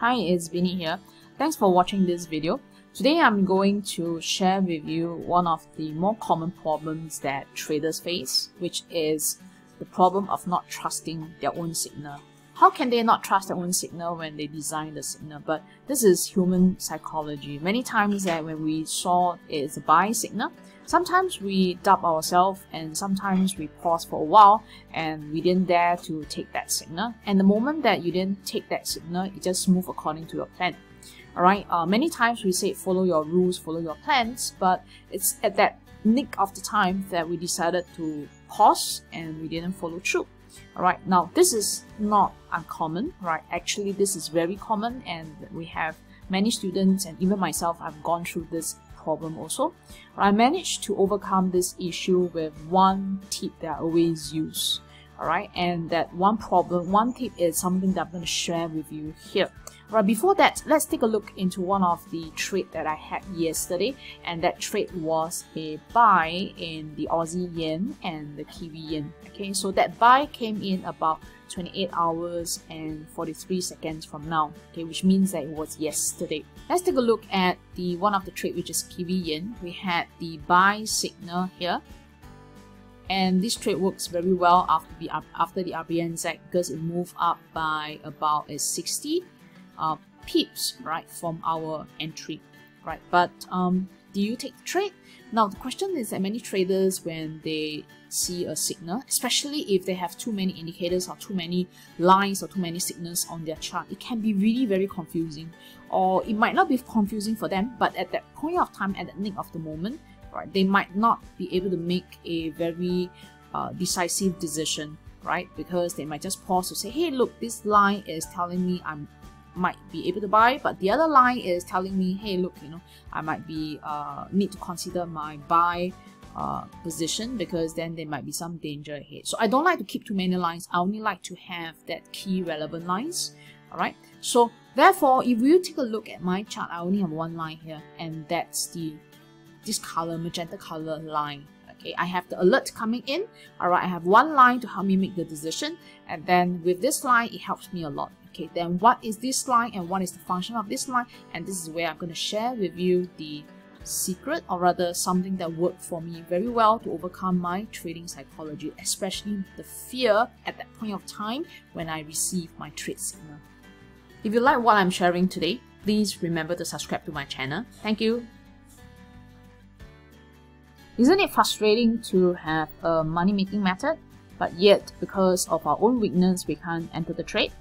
Hi, it's Vinny here. Thanks for watching this video. Today I'm going to share with you one of the more common problems that traders face, which is the problem of not trusting their own signal. How can they not trust their own signal when they design the signal? But this is human psychology. Many times that when we saw it's a buy signal, sometimes we doubt ourselves and sometimes we pause for a while and we didn't dare to take that signal. And the moment that you didn't take that signal, it just move according to your plan. Alright, uh, many times we say follow your rules, follow your plans, but it's at that nick of the time that we decided to pause and we didn't follow through. Alright, now this is not uncommon, right? Actually, this is very common and we have many students and even myself, I've gone through this problem also. I managed to overcome this issue with one tip that I always use. Alright, and that one problem, one tip is something that I'm going to share with you here. Right, before that, let's take a look into one of the trade that I had yesterday, and that trade was a buy in the Aussie yen and the Kiwi yen. Okay, so that buy came in about 28 hours and 43 seconds from now, okay, which means that it was yesterday. Let's take a look at the one of the trade, which is Kiwi yen. We had the buy signal here, and this trade works very well after the after the RBNZ because it moved up by about a 60 uh, pips, right, from our entry, right? But um, do you take the trade? Now, the question is that many traders, when they see a signal, especially if they have too many indicators or too many lines or too many signals on their chart, it can be really very confusing. Or it might not be confusing for them, but at that point of time, at the nick of the moment, right, they might not be able to make a very uh, decisive decision, right? Because they might just pause to say, hey, look, this line is telling me I'm might be able to buy but the other line is telling me hey look you know I might be uh, need to consider my buy uh, position because then there might be some danger ahead. So I don't like to keep too many lines. I only like to have that key relevant lines. Alright? So therefore if you take a look at my chart I only have one line here and that's the this color magenta color line. Okay? I have the alert coming in. Alright? I have one line to help me make the decision and then with this line it helps me a lot okay then what is this line and what is the function of this line and this is where I'm going to share with you the secret or rather something that worked for me very well to overcome my trading psychology especially the fear at that point of time when I receive my trade signal. If you like what I'm sharing today, please remember to subscribe to my channel. Thank you. Isn't it frustrating to have a money making method, but yet because of our own weakness we can't enter the trade?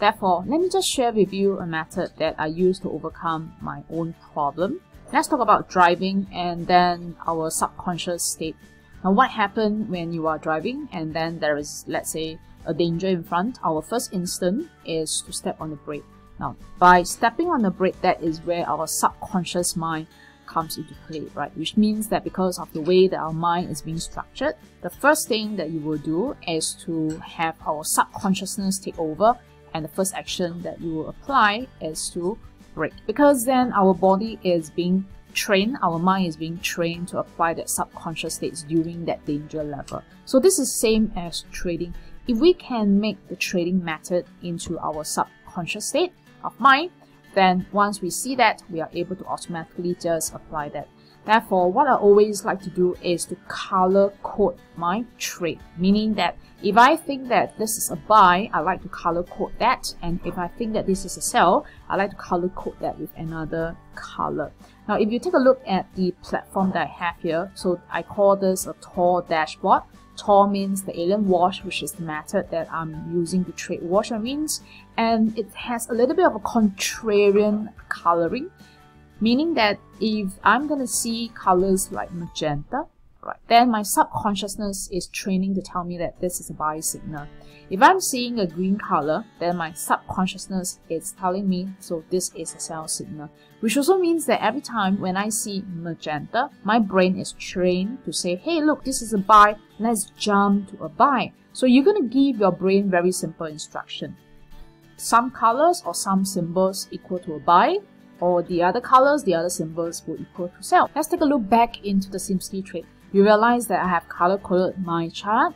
Therefore, let me just share with you a method that I use to overcome my own problem. Let's talk about driving and then our subconscious state. Now, what happens when you are driving and then there is, let's say, a danger in front? Our first instinct is to step on the brake. Now, by stepping on the brake, that is where our subconscious mind comes into play, right? Which means that because of the way that our mind is being structured, the first thing that you will do is to have our subconsciousness take over and the first action that you will apply is to brake because then our body is being trained, our mind is being trained to apply that subconscious states during that danger level. So this is same as trading. If we can make the trading method into our subconscious state of mind, then once we see that, we are able to automatically just apply that. Therefore, what I always like to do is to color code my trade, meaning that if I think that this is a buy, I like to color code that. And if I think that this is a sell, I like to color code that with another color. Now, if you take a look at the platform that I have here, so I call this a Tor dashboard. Tor means the alien wash, which is the method that I'm using to trade wash and rinse. And it has a little bit of a contrarian coloring, meaning that if I'm going to see colors like magenta, right, then my subconsciousness is training to tell me that this is a buy signal. If I'm seeing a green color, then my subconsciousness is telling me, so this is a sell signal. Which also means that every time when I see magenta, my brain is trained to say, hey, look, this is a buy, let's jump to a buy. So you're going to give your brain very simple instruction. Some colors or some symbols equal to a buy, or the other colors, the other symbols will equal to sell. Let's take a look back into the SimSki trade. You realize that I have color coded my chart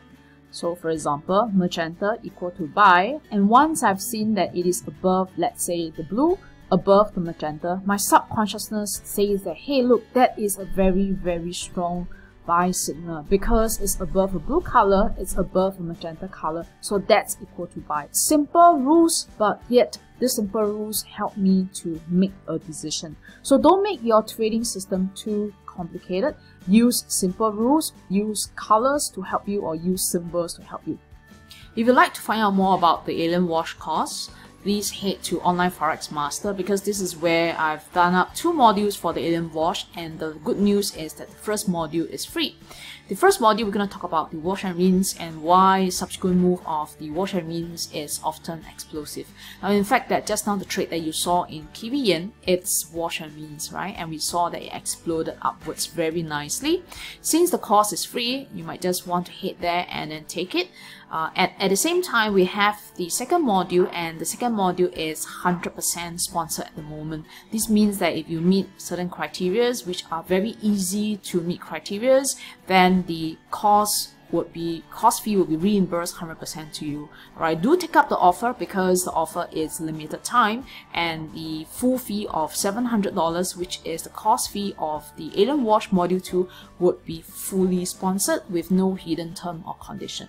So for example, magenta equal to buy, and once I've seen that it is above, let's say the blue, above the magenta, my subconsciousness says that, hey look, that is a very, very strong buy signal because it's above a blue color, it's above a magenta color, so that's equal to buy. Simple rules, but yet these simple rules help me to make a decision. So don't make your trading system too complicated. Use simple rules, use colors to help you or use symbols to help you. If you'd like to find out more about the Alien Wash course, please head to Online Forex Master because this is where I've done up two modules for the Alien Wash and the good news is that the first module is free. The first module, we're going to talk about the wash and rinse and why subsequent move of the wash and rinse is often explosive. Now, in fact, that just now the trade that you saw in Kiwi Yen, it's wash and rinse, right? And we saw that it exploded upwards very nicely. Since the course is free, you might just want to hit there and then take it. Uh, at, at the same time, we have the second module and the second module is 100% sponsored at the moment. This means that if you meet certain criterias, which are very easy to meet criterias, then the cost would be cost fee will be reimbursed 100% to you. right do take up the offer because the offer is limited time and the full fee of $700 which is the cost fee of the Alien Wash Module 2 would be fully sponsored with no hidden term or condition.